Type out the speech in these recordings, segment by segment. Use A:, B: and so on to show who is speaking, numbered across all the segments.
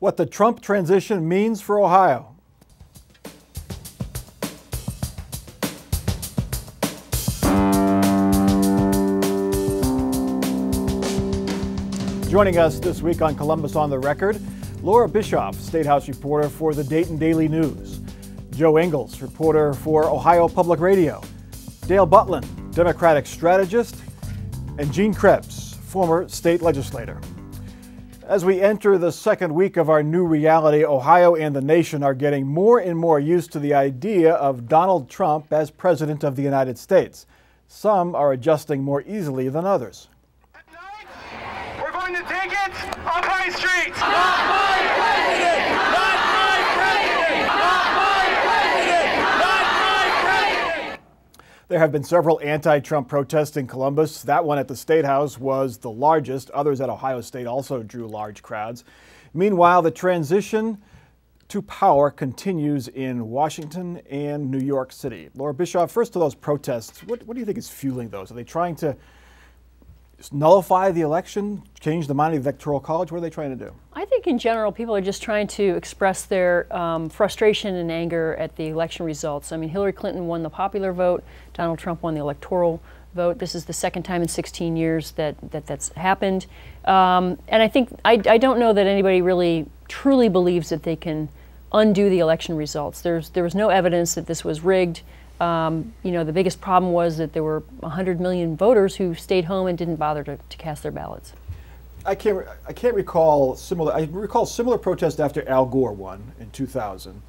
A: What the Trump transition means for Ohio. Joining us this week on Columbus on the Record, Laura Bischoff, State House reporter for the Dayton Daily News, Jo Ingles, reporter for Ohio Public Radio, Dale Butland, Democratic strategist, and Gene Krebs, former state legislator. As we enter the second week of our new reality, Ohio and the nation are getting more and more used to the idea of Donald Trump as President of the United States. Some are adjusting more easily than others.
B: We're going to take it on High Street.
C: Not my president! Not my president! Not my president! Not my president!
A: There have been several anti Trump protests in Columbus. That one at the State House was the largest. Others at Ohio State also drew large crowds. Meanwhile, the transition to power continues in Washington and New York City. Laura Bischoff, first of those protests, what, what do you think is fueling those? Are they trying to nullify the election, change the mind of the Electoral College? What are they trying to do?
D: I think in general, people are just trying to express their um, frustration and anger at the election results. I mean, Hillary Clinton won the popular vote, Donald Trump won the electoral vote. This is the second time in 16 years that, that that's happened. Um, and I think, I, I don't know that anybody really truly believes that they can undo the election results. There's, there was no evidence that this was rigged. Um, you know, the biggest problem was that there were 100 million voters who stayed home and didn't bother to, to cast their ballots.
A: I can't. I can't recall similar. I recall similar protests after Al Gore won in 2000.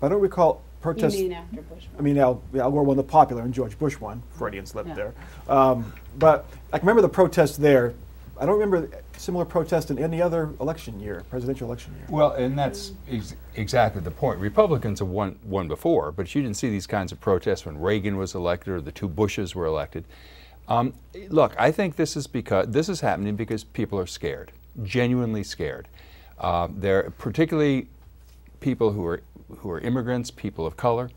A: But I don't recall protests.
E: You mean after Bush?
A: I mean, Al, Al Gore won the popular and George Bush won. Freudian slip
E: Yeah.
A: there. Um, but I can remember the protests there. I don't remember similar protests in any other election year, presidential election year.
F: Well, and that's ex- exactly the point. Republicans have won, won before, but you didn't see these kinds of protests when Reagan was elected or the two Bushes were elected. Um, look, I think this is because this is happening because people are scared, genuinely scared. Uh, they're particularly people who are who are immigrants, people of color,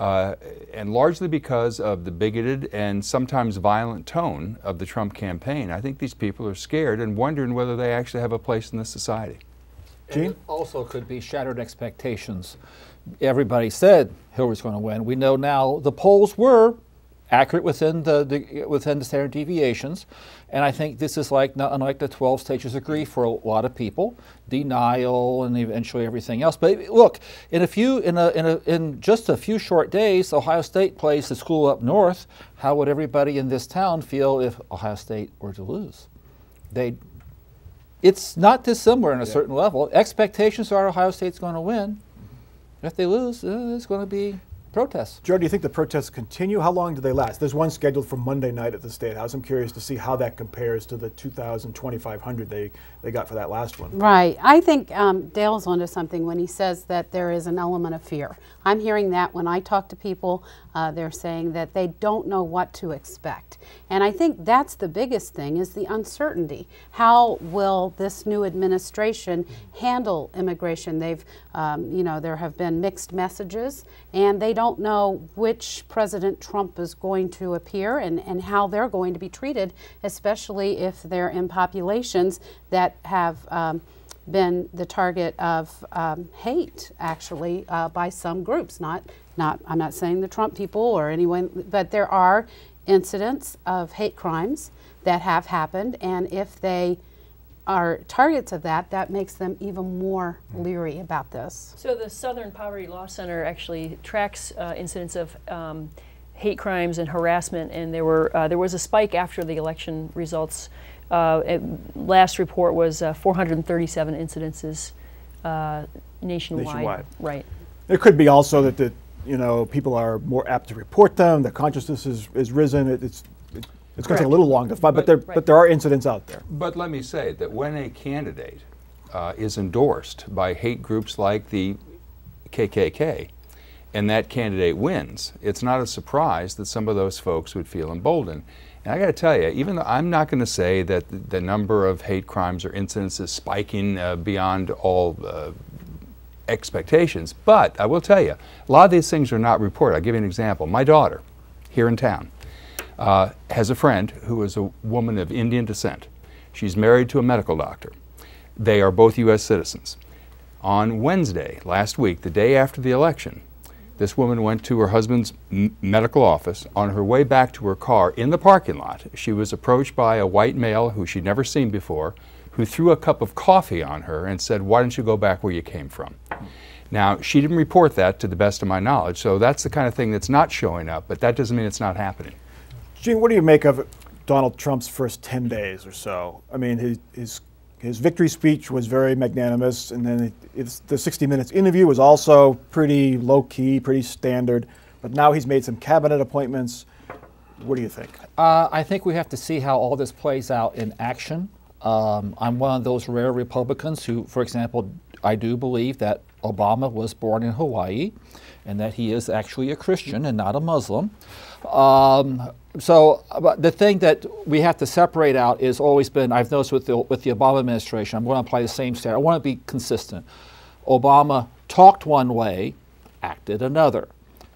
F: uh, and largely because of the bigoted and sometimes violent tone of the Trump campaign. I think these people are scared and wondering whether they actually have a place in this society.
A: Gene?
G: It also could be shattered expectations. Everybody said Hillary's going to win. We know now the polls were accurate within the, the within the standard deviations, and I think this is like not unlike the 12 stages of grief for a lot of people, denial and eventually everything else. But look, in a few in a, in a, in just a few short days, Ohio State plays the school up north. How would everybody in this town feel if Ohio State were to lose? They it's not dissimilar in a certain level. Expectations are Ohio State's going to win. If they lose, uh, there's going to be protests.
A: Jo, do you think the protests continue? How long do they last? There's one scheduled for Monday night at the State House. I'm curious to see how that compares to the 2,000, 2,500 they, they got for that last one.
E: Right. I think um, Dale's onto something when he says that there is an element of fear. I'm hearing that when I talk to people, uh, they're saying that they don't know what to expect. And I think that's the biggest thing is the uncertainty. How will this new administration handle immigration? They've, um, you know, there have been mixed messages, and they don't know which President Trump is going to appear and, and how they're going to be treated, especially if they're in populations that have. Um, been the target of um, hate, actually, uh, by some groups. Not, not. I'm not saying the Trump people or anyone, but there are incidents of hate crimes that have happened, and if they are targets of that, that makes them even more leery about this.
D: So the Southern Poverty Law Center actually tracks uh, incidents of um, hate crimes and harassment, and there were uh, there was a spike after the election results. Uh, it, last report was uh, 437 incidences uh, nationwide.
A: Nationwide.
D: Right.
A: There could be also that the, you know, people are more apt to report them. The consciousness is, is risen. It, it's it, it's going to take a little longer to find, but,
F: But-
A: there
D: Right.
A: but there are incidents out there.
F: But let me say that when a candidate uh, is endorsed by hate groups like the KKK, and that candidate wins, it's not a surprise that some of those folks would feel emboldened. And I got to tell you, even though I'm not going to say that the, the number of hate crimes or incidents is spiking uh, beyond all uh, expectations, but I will tell you, a lot of these things are not reported. I'll give you an example. My daughter, here in town, uh, has a friend who is a woman of Indian descent. She's married to a medical doctor. They are both U.S. citizens. On Wednesday, last week, the day after the election, this woman went to her husband's medical office. On her way back to her car in the parking lot, she was approached by a white male who she'd never seen before, who threw a cup of coffee on her and said, Why don't you go back where you came from? Now, she didn't report that to the best of my knowledge, so that's the kind of thing that's not showing up, but that doesn't mean it's not happening.
A: Gene, what do you make of Donald Trump's first 10 days or so? I mean, his, his, his victory speech was very magnanimous, and then it, the 60 Minutes interview was also pretty low key, pretty standard, but now he's made some cabinet appointments. What do you think?
G: Uh, I think we have to see how all this plays out in action. Um, I'm one of those rare Republicans who, for example, I do believe that Obama was born in Hawaii and that he is actually a Christian and not a Muslim. Um, so the thing that we have to separate out is always been, I've noticed with the, with the Obama administration, I'm going to apply the same standard. I want to be consistent. Obama talked one way, acted another.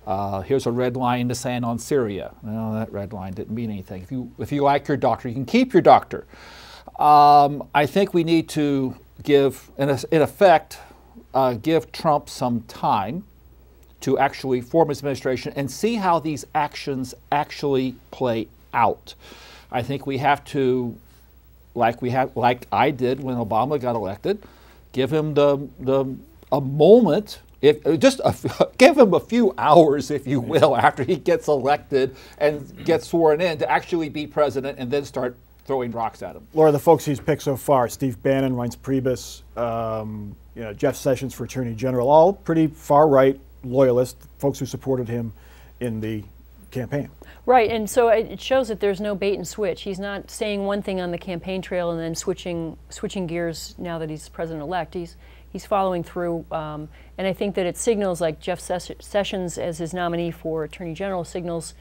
G: Uh, here's a red line in the sand on Syria. Well, that red line didn't mean anything. If you, if you like your doctor, you can keep your doctor. Um, I think we need to give, in, a, in effect, uh, give Trump some time to actually form his administration and see how these actions actually play out. I think we have to, like we have, like I did when Obama got elected, give him the the a moment. If, just a, give him a few hours, if you will, after he gets elected and gets sworn in to actually be president, and then start throwing rocks at him.
A: Laura, the folks he's picked so far, Steve Bannon, Reince Priebus, um, you know, Jeff Sessions for Attorney General, all pretty far right loyalists, folks who supported him in the campaign.
D: Right, and so it shows that there's no bait and switch. He's not saying one thing on the campaign trail and then switching switching gears now that he's president elect. He's he's following through, um, and I think that it signals like Jeff Sessions as his nominee for Attorney General signals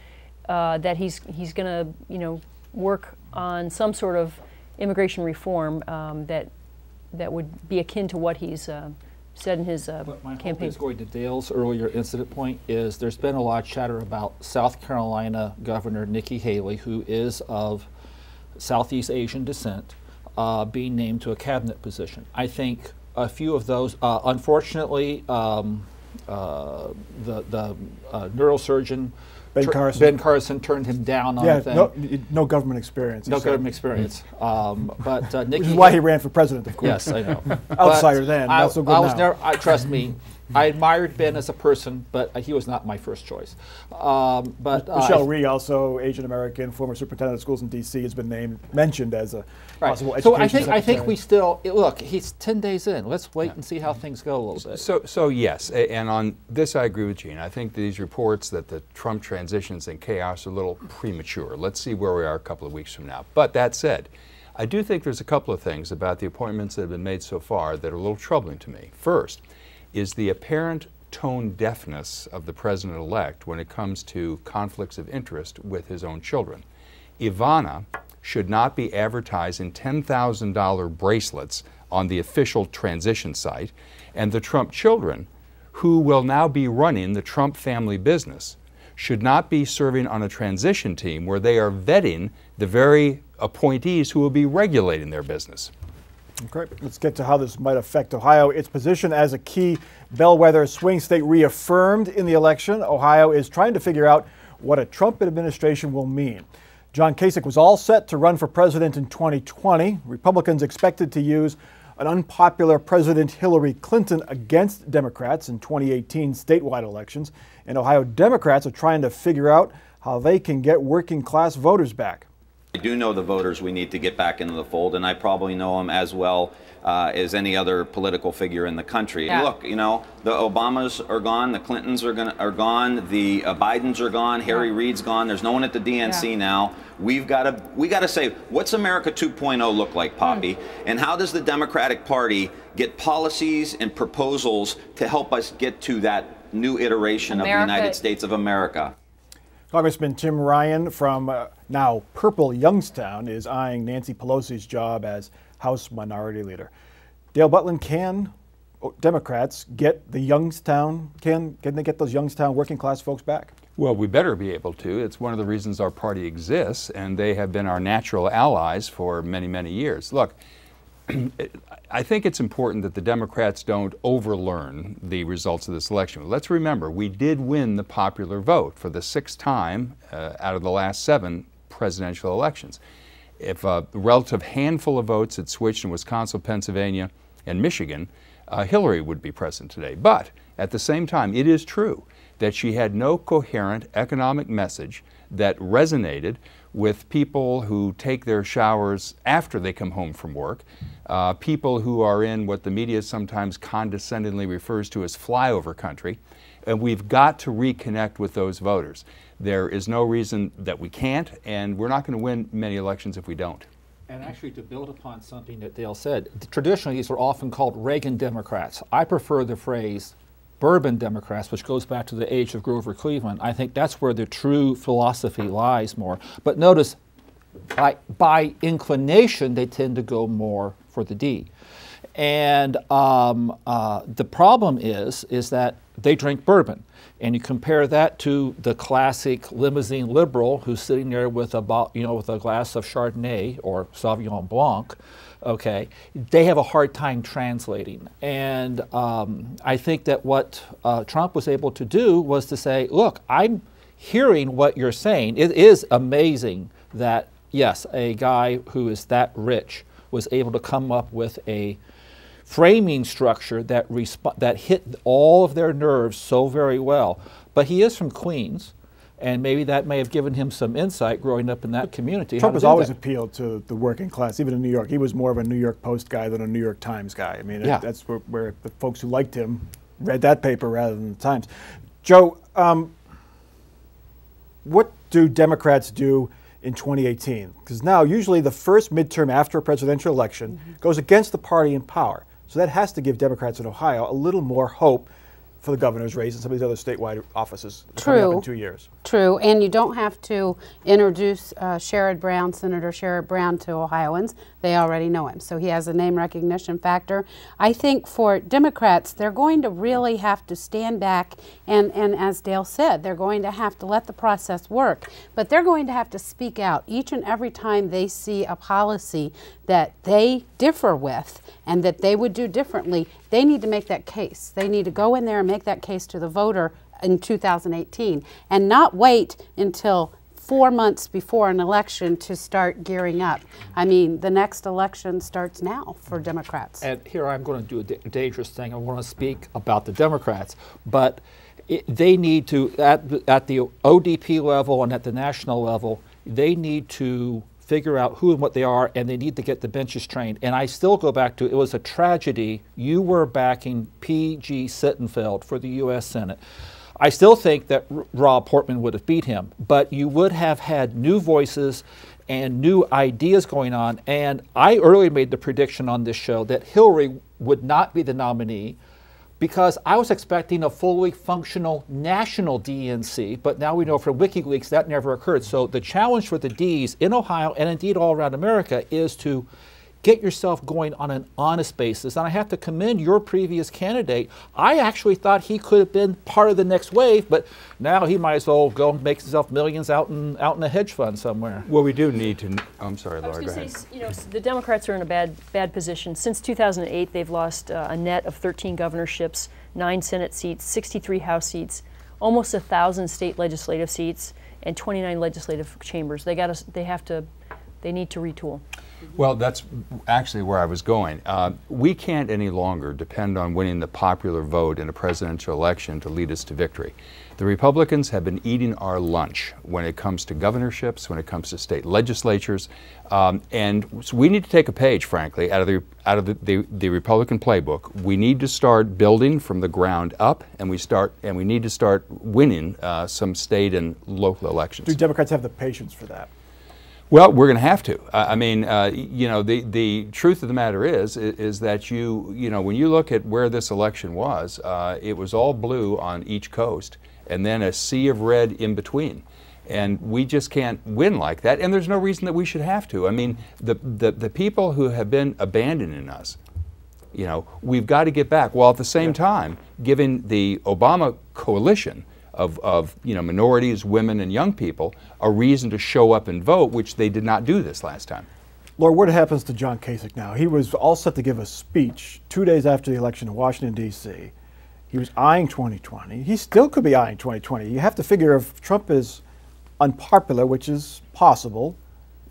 D: uh, that he's he's going to you know work on some sort of immigration reform um, that that would be akin to what he's uh, said in his uh,
G: But my hope
D: campaign.
G: is going to Dale's earlier incident point is there's been a lot of chatter about South Carolina Governor Nikki Haley, who is of Southeast Asian descent, uh, being named to a cabinet position. I think a few of those, uh, unfortunately, um, uh, the the uh, neurosurgeon
A: Ben Carson.
G: Ben Carson turned him down on
A: yeah,
G: thing.
A: no, no government experience.
G: No government experience. Um, but uh, Nikki.
A: Which is why he ran for president, of course.
G: Yes, I know.
A: Outsider then,
G: I,
A: not so good
G: I was
A: now.
G: never. I, trust me, I admired Ben as a person, but he was not my first choice. Um, but uh,
A: Michelle
G: I-
A: Rhee, also Asian American, former superintendent of schools in D.C., has been named mentioned as a
G: Right.
A: possible
G: So I think I think we still look. He's ten days in. Let's wait and see how things go a little bit.
F: So, so yes, and on this I agree with Gene. I think these reports that the Trump transitions and chaos are a little premature. Let's see where we are a couple of weeks from now. But that said, I do think there's a couple of things about the appointments that have been made so far that are a little troubling to me. First is the apparent tone deafness of the president-elect when it comes to conflicts of interest with his own children. Ivanka should not be advertising $10,000 bracelets on the official transition site, and the Trump children, who will now be running the Trump family business, should not be serving on a transition team where they are vetting the very appointees who will be regulating their business.
A: Okay, let's get to how this might affect Ohio. Its position as a key bellwether swing state reaffirmed in the election. Ohio is trying to figure out what a Trump administration will mean. John Kasich was all set to run for president in 2020. Republicans expected to use an unpopular President Hillary Clinton against Democrats in 2018 statewide elections. And Ohio Democrats are trying to figure out how they can get working class voters back.
H: I do know the voters we need to get back into the fold, and I probably know them as well uh, as any other political figure in the country.
I: Yeah.
H: Look, you know, the Obamas are gone, the Clintons are gonna are gone, the uh, Bidens are gone, Harry Reid's gone. There's no one at the DNC
I: Yeah.
H: now. We've got to we got to say what's America 2.0 look like, Poppy, and how does the Democratic Party get policies and proposals to help us get to that new iteration of the United States of America?
A: Congressman Tim Ryan from uh, now Purple Youngstown is eyeing Nancy Pelosi's job as House Minority Leader. Dale Butland, can oh, Democrats get the Youngstown, can, can they get those Youngstown working class folks back?
F: Well, we better be able to. It's one of the reasons our party exists, and they have been our natural allies for many, many years. Look, I think it's important that the Democrats don't overlearn the results of this election. Let's remember, we did win the popular vote for the sixth time uh, out of the last seven presidential elections. If a relative handful of votes had switched in Wisconsin, Pennsylvania, and Michigan, uh, Hillary would be president today. But at the same time, it is true that she had no coherent economic message that resonated with people who take their showers after they come home from work, uh, people who are in what the media sometimes condescendingly refers to as flyover country. And we've got to reconnect with those voters. There is no reason that we can't, and we're not going to win many elections if we don't.
G: And actually, to build upon something that Dale said, traditionally these are often called Reagan Democrats. I prefer the phrase bourbon Democrats, which goes back to the age of Grover Cleveland. I think that's where the true philosophy lies more. But notice, by, by inclination, they tend to go more for the D. And um, uh, the problem is, is that they drink bourbon. And you compare that to the classic limousine liberal who's sitting there with a, you know, with a glass of Chardonnay or Sauvignon Blanc, okay, they have a hard time translating. And um, I think that what uh, Trump was able to do was to say, look, I'm hearing what you're saying. It is amazing that, yes, a guy who is that rich was able to come up with a framing structure that, that hit all of their nerves so very well. But he is from Queens and maybe that may have given him some insight growing up in that community.
A: Trump has always that. appealed to the working class, even in New York. He was more of a New York Post guy than a New York Times guy. I mean, yeah. that's where, where, the folks who liked him read that paper rather than the Times. Jo, um, what do Democrats do in 2018? Because now, usually, the first midterm after a presidential election mm-hmm. goes against the party in power. So that has to give Democrats in Ohio a little more hope for the governor's race and some of these other statewide offices
E: True.
A: coming up in two years.
E: True, and you don't have to introduce uh, Sherrod Brown, Senator Sherrod Brown, to Ohioans. They already know him, so he has a name recognition factor. I think for Democrats, they're going to really have to stand back and, and as Dale said, they're going to have to let the process work, but they're going to have to speak out each and every time they see a policy that they differ with and that they would do differently, they need to make that case. They need to go in there and make that case to the voter in 2018 and not wait until four months before an election to start gearing up. I mean, the next election starts now for Democrats.
G: And here I'm going to do a da dangerous thing. I want to speak about the Democrats, but it, they need to, at, at the ODP level and at the national level, they need to figure out who and what they are, and they need to get the benches trained. And I still go back to it was a tragedy. You were backing P.G. Sittenfeld for the U.S. Senate. I still think that Rob Portman would have beat him, but you would have had new voices and new ideas going on. And I earlier made the prediction on this show that Hillary would not be the nominee because I was expecting a fully functional national DNC, but now we know from WikiLeaks that never occurred. So the challenge for the Ds in Ohio and indeed all around America is to get yourself going on an honest basis. And I have to commend your previous candidate. I actually thought he could have been part of the next wave, but now he might as well go and make himself millions out in out in a hedge fund somewhere.
F: Well, we do need to. I'm sorry, Laura.
D: go
F: ahead.
D: Say, you know, the Democrats are in a bad bad position. Since 2008, they've lost uh, a net of 13 governorships, nine Senate seats, 63 House seats, almost a thousand state legislative seats, and 29 legislative chambers. They got to. They have to. They need to retool.
F: Well, that's actually where I was going. Uh, we can't any longer depend on winning the popular vote in a presidential election to lead us to victory. The Republicans have been eating our lunch when it comes to governorships, when it comes to state legislatures, um, and so we need to take a page, frankly, out of the out of the, the, the, Republican playbook. We need to start building from the ground up, and we start and we need to start winning uh, some state and local elections.
A: Do Democrats have the patience for that?
F: Well, we're going to have to. I mean, uh, you know, the, the truth of the matter is, is, is, that you, you know, when you look at where this election was, uh, it was all blue on each coast and then a sea of red in between. And we just can't win like that, and there's no reason that we should have to. I mean, the, the, the people who have been abandoning us, you know, we've got to get back, while at the same time giving the Obama coalition of, of you know, minorities, women, and young people a reason to show up and vote, which they did not do this last time.
A: Laura, what happens to John Kasich now? He was all set to give a speech two days after the election in Washington, D.C. He was eyeing 2020. He still could be eyeing 2020. You have to figure if Trump is unpopular, which is possible,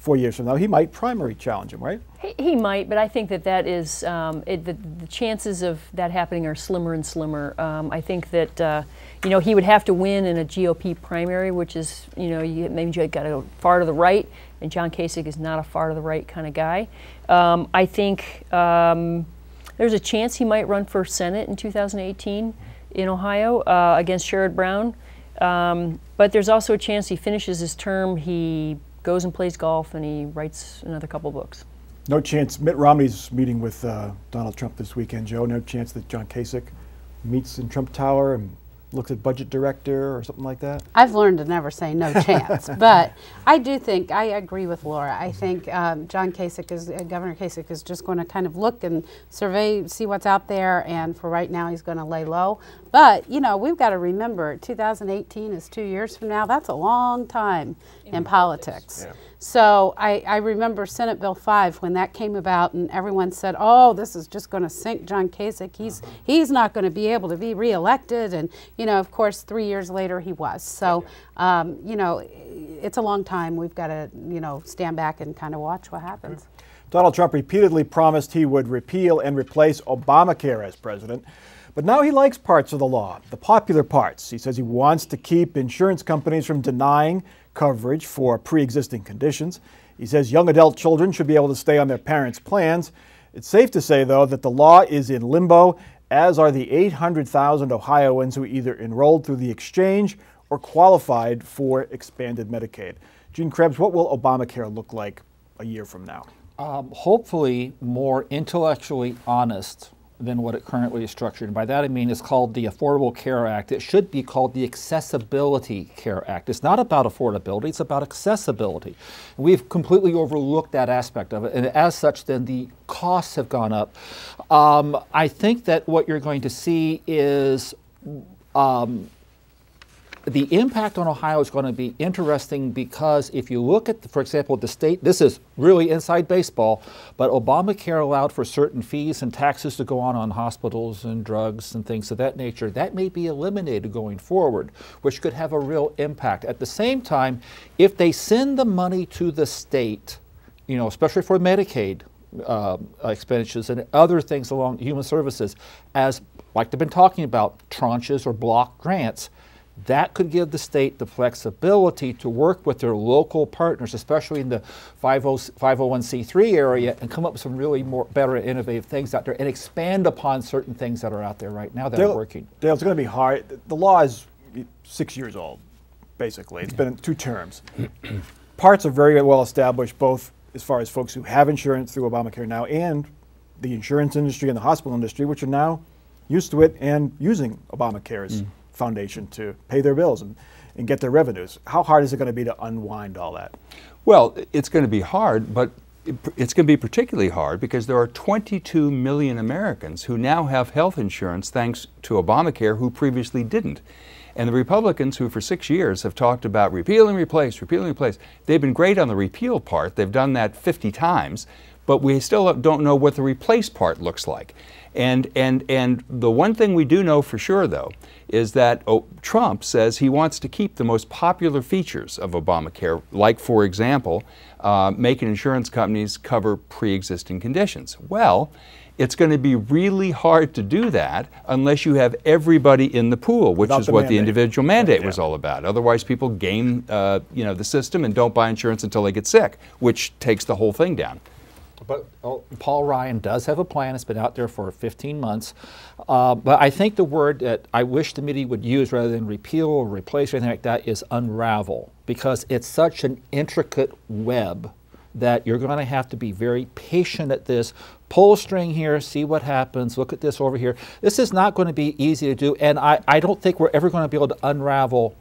A: four years from now, he might primary challenge him, right?
D: He, he might, but I think that that is um, it, the, the, chances of that happening are slimmer and slimmer. Um, I think that uh, you know he would have to win in a GOP primary, which is you know you maybe you got to go far to the right, and John Kasich is not a far to the right kind of guy. Um, I think um, there's a chance he might run for Senate in 2018 in Ohio uh, against Sherrod Brown. Um, but there's also a chance he finishes his term, he goes and plays golf, and he writes another couple books.
A: No chance. Mitt Romney's meeting with uh, Donald Trump this weekend, Jo. No chance that John Kasich meets in Trump Tower and looks at budget director or something like that?
E: I've learned to never say no chance, but I do think I agree with Laura. I think um, John Kasich is uh, Governor Kasich is just going to kind of look and survey, see what's out there, and for right now he's going to lay low. But you know we've got to remember 2018 is two years from now. That's a long time in, in politics. politics. Yeah. So I, I, remember Senate Bill 5 when that came about and everyone said, oh, this is just going to sink John Kasich. He's, uh-huh. he's not going to be able to be reelected. And, you know, of course, three years later he was. So, um, you know, it's a long time. We've got to, you know, stand back and kind of watch what happens.
A: Donald Trump repeatedly promised he would repeal and replace Obamacare as president. But now he likes parts of the law, the popular parts. He says he wants to keep insurance companies from denying coverage for pre existing conditions. He says young adult children should be able to stay on their parents' plans. It's safe to say, though, that the law is in limbo, as are the 800,000 Ohioans who either enrolled through the exchange or qualified for expanded Medicaid. Gene Krebs, what will Obamacare look like a year from now?
G: Um, hopefully, more intellectually honest than what it currently is structured. And by that I mean it's called the Affordable Care Act. It should be called the Accessibility Care Act. It's not about affordability, it's about accessibility. We've completely overlooked that aspect of it, and as such, then the costs have gone up. Um, I think that what you're going to see is um, the impact on Ohio is going to be interesting because if you look at, for example, the state, this is really inside baseball, but Obamacare allowed for certain fees and taxes to go on on hospitals and drugs and things of that nature. That may be eliminated going forward, which could have a real impact. At the same time, if they send the money to the state, you know, especially for Medicaid, uh, expenditures and other things along human services as like they've been talking about tranches or block grants that could give the state the flexibility to work with their local partners, especially in the 501c3 area, and come up with some really more better innovative things out there and expand upon certain things that are out there right now that
A: Dale,
G: are working.
A: Dale, it's going to be hard. The law is six years old, basically. It's been in two terms. Parts are very well established, both as far as folks who have insurance through Obamacare now and the insurance industry and the hospital industry, which are now used to it and using Obamacare's. Mm foundation to pay their bills and, and get their revenues. How hard is it going to be to unwind all that?
F: Well, it's going to be hard, but it's going to be particularly hard because there are 22 million Americans who now have health insurance thanks to Obamacare who previously didn't. And the Republicans, who for six years have talked about repeal and replace, repeal and replace, they've been great on the repeal part. They've done that 50 times, but we still don't know what the replace part looks like. And, and, and the one thing we do know for sure, though, is that oh, Trump says he wants to keep the most popular features of Obamacare, like, for example, uh, making insurance companies cover pre existing conditions. Well, it's going to be really hard to do that unless you have everybody in the pool, which Without is the what mandate. the individual mandate yeah. was all about. Otherwise, people game uh, you know, the system and don't buy insurance until they get sick, which takes the whole thing down.
G: But oh, Paul Ryan does have a plan. It's been out there for 15 months. Uh, but I think the word that I wish the media would use rather than repeal or replace or anything like that is unravel because it's such an intricate web that you're going to have to be very patient at this. Pull string here, see what happens, look at this over here. This is not going to be easy to do, and I, I don't think we're ever going to be able to unravel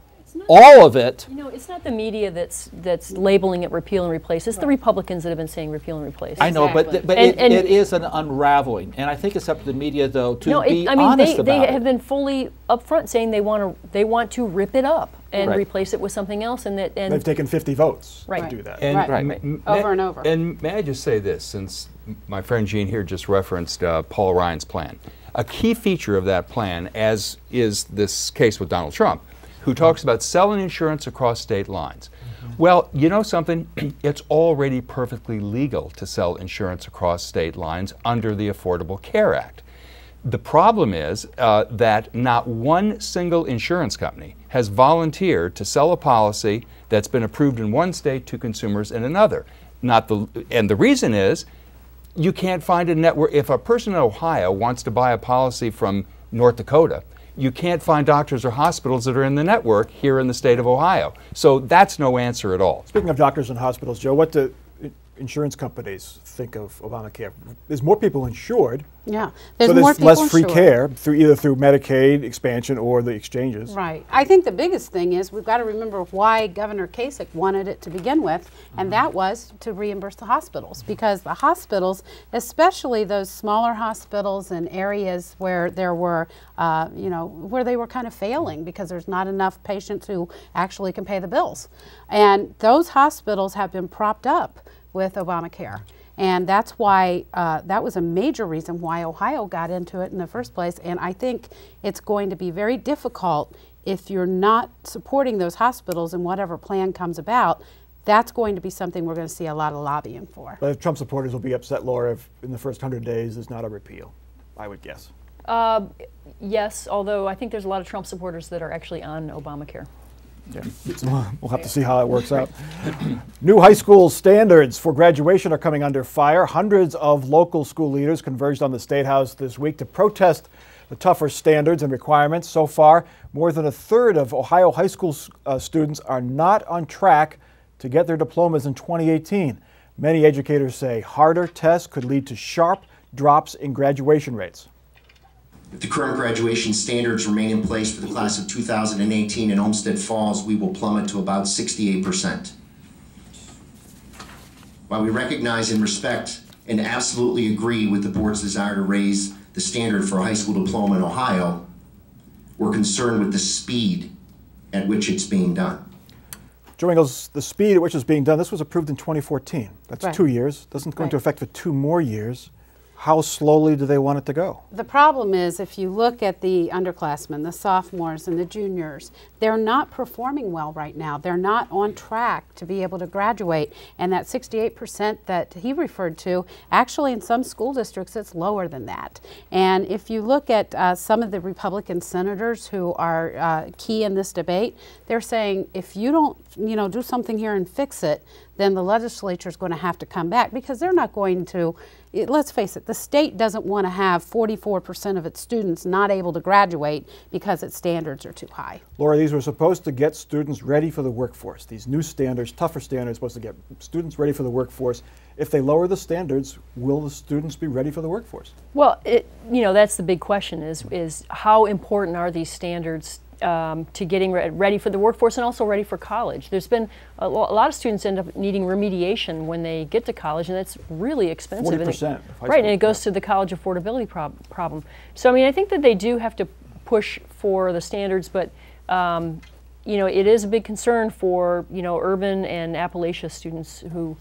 G: all of it.
D: You know, it's not the media that's that's labeling it repeal and replace. It's right. the Republicans that have been saying repeal and replace.
G: I know, exactly. but but and, it, and it is an unraveling, and I think it's up to the media though to no, be
D: it, I mean,
G: honest
D: they,
G: about
D: they have been fully upfront saying they want to they want to rip it up. and
G: Right.
D: replace it with something else, and that and
A: They've taken 50 votes
D: Right.
A: to do that.
F: And,
E: Right.
G: Right.
F: m- m-
E: Over and over.
F: And may I just say this, since my friend Gene here just referenced uh, Paul Ryan's plan. A key feature of that plan, as is this case with Donald Trump, who talks about selling insurance across state lines. Well, you know something? it's already perfectly legal to sell insurance across state lines under the Affordable Care Act. The problem is uh, that not one single insurance company has volunteered to sell a policy that's been approved in one state to consumers in another. Not the, and the reason is you can't find a network. If a person in Ohio wants to buy a policy from North Dakota, you can't find doctors or hospitals that are in the network here in the state of Ohio. So that's no answer at all.
A: Speaking of doctors and hospitals, Jo, what do insurance companies think of Obamacare? There's more people insured,
E: Yeah, there's
A: so
E: more
A: there's
E: people
A: less free
E: insured.
A: care through either through Medicaid expansion or the exchanges.
E: Right. I think the biggest thing is we've got to remember why Governor Kasich wanted it to begin with, and that was to reimburse the hospitals because the hospitals, especially those smaller hospitals in areas where there were, uh, you know, where they were kind of failing because there's not enough patients who actually can pay the bills, and those hospitals have been propped up with Obamacare. And that's why, uh, that was a major reason why Ohio got into it in the first place. And I think it's going to be very difficult if you're not supporting those hospitals in whatever plan comes about. That's going to be something we're going to see a lot of lobbying for.
A: But Trump supporters will be upset, Laura, if in the first 100 days there's not a repeal, I would guess.
D: Uh, yes, although I think there's a lot of Trump supporters that are actually on Obamacare.
A: So we'll have to see how that works out. New high school standards for graduation are coming under fire. Hundreds of local school leaders converged on the State House this week to protest the tougher standards and requirements. So far, more than a third of Ohio high school uh, students are not on track to get their diplomas in 2018. Many educators say harder tests could lead to sharp drops in graduation rates.
I: If the current graduation standards remain in place for the class of 2018 in Olmsted Falls, we will plummet to about 68%. While we recognize and respect and absolutely agree with the board's desire to raise the standard for a high school diploma in Ohio, we're concerned with the speed at which it's being done.
A: Jo Ingles, the speed at which it's being done, this was approved in 2014. That's
E: Right.
A: two years. Doesn't go into effect for two more years. How slowly do they want it to go?
E: The problem is if you look at the underclassmen, the sophomores and the juniors, they're not performing well right now. They're not on track to be able to graduate. And that 68% that he referred to, actually in some school districts, it's lower than that. And if you look at uh, some of the Republican senators who are uh, key in this debate, they're saying if you don't, you know, do something here and fix it, then the legislature is going to have to come back because they're not going to. It, let's face it, the state doesn't want to have 44% of its students not able to graduate because its standards are too high.
A: Laura, these were supposed to get students ready for the workforce. These new standards, tougher standards, supposed to get students ready for the workforce. If they lower the standards, will the students be ready for the workforce?
D: Well, it, you know, that's the big question is, is how important are these standards um, to getting re- ready for the workforce and also ready for college? There's been a, lo- a lot of students end up needing remediation when they get to college, and that's really expensive. And it-
A: 40% of high
D: right, and it goes to the college affordability prob- problem. So, I mean, I think that they do have to push for the standards, but um, you know, it is a big concern for you know urban and Appalachia students who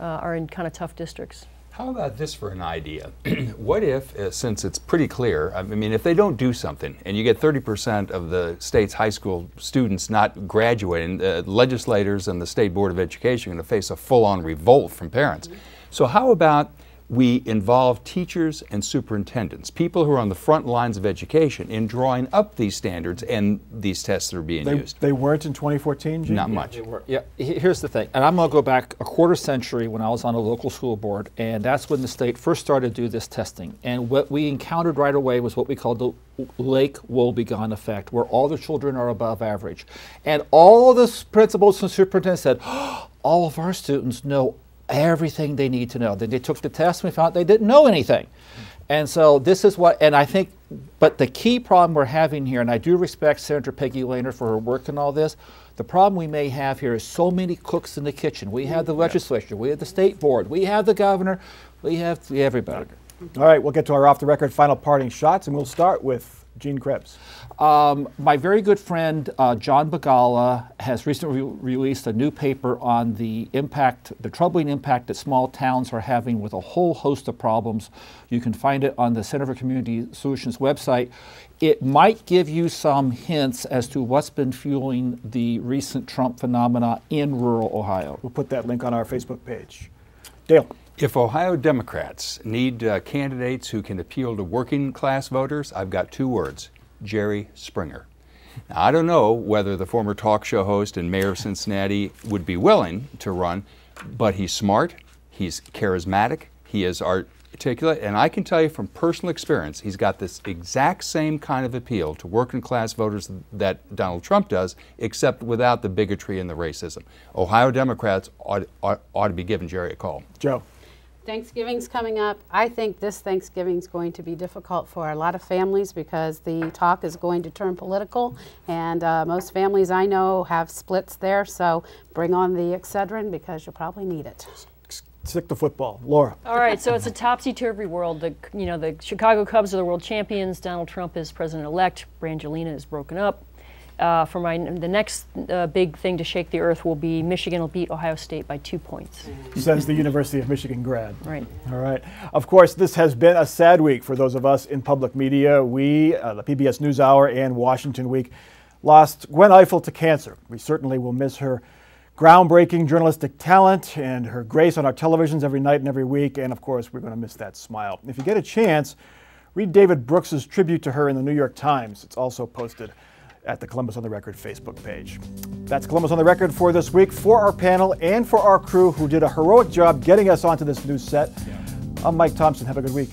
D: uh, are in kind of tough districts.
F: How about this for an idea? what if, uh, since it's pretty clear, I mean, if they don't do something and you get 30% of the state's high school students not graduating, uh, legislators and the State Board of Education are going to face a full on revolt from parents. So, how about we involve teachers and superintendents, people who are on the front lines of education, in drawing up these standards and these tests that are being
A: They,
F: used?
A: they weren't in 2014, Gene?
F: Not much.
G: Yeah, he- here's the thing, and I'm going to go back a quarter century when I was on a local school board, and that's when the state first started to do this testing. And what we encountered right away was what we called the Lake Wobegon effect, where all the children are above average. And all the s- principals and superintendents said, all of our students know everything they need to know. Then they took the test and we found they didn't know anything. And so this is what, and I think, but the key problem we're having here, and I do respect Senator Peggy Lehner for her work in all this, the problem we may have here is so many cooks in the kitchen. We have the mm-hmm. legislature, we have the state board, we have the governor, we have everybody.
A: All right, we'll get to our off the record final parting shots, and we'll start with Gene Krebs.
G: Um, my very good friend uh, John Begala has recently re- released a new paper on the impact, the troubling impact that small towns are having with a whole host of problems. You can find it on the Center for Community Solutions website. It might give you some hints as to what's been fueling the recent Trump phenomena in rural Ohio.
A: We'll put that link on our Facebook page. Dale.
F: If Ohio Democrats need uh, candidates who can appeal to working class voters, I've got two words Jerry Springer. Now, I don't know whether the former talk show host and mayor of Cincinnati would be willing to run, but he's smart, he's charismatic, he is articulate, and I can tell you from personal experience, he's got this exact same kind of appeal to working class voters that Donald Trump does, except without the bigotry and the racism. Ohio Democrats ought, ought, ought to be giving Jerry a call.
A: Jo.
E: Thanksgiving's coming up. I think this Thanksgiving is going to be difficult for a lot of families because the talk is going to turn political, and uh, most families I know have splits there. So bring on the Excedrin because you'll probably need it.
A: Stick to football, Laura.
D: All right, so it's a topsy-turvy world. The you know the Chicago Cubs are the world champions. Donald Trump is president-elect. Brangelina is broken up. Uh, for my the next uh, big thing to shake the earth will be Michigan will beat Ohio State by two points.
A: Says the University of Michigan grad.
D: Right.
A: All right. Of course, this has been a sad week for those of us in public media. We, uh, the PBS NewsHour and Washington Week, lost Gwen Ifill to cancer. We certainly will miss her groundbreaking journalistic talent and her grace on our televisions every night and every week. And of course, we're going to miss that smile. If you get a chance, read David Brooks's tribute to her in the New York Times. It's also posted at the Columbus on the Record Facebook page. That's Columbus on the Record for this week. For our panel and for our crew who did a heroic job getting us onto this new set, I'm Mike Thompson. Have a good week.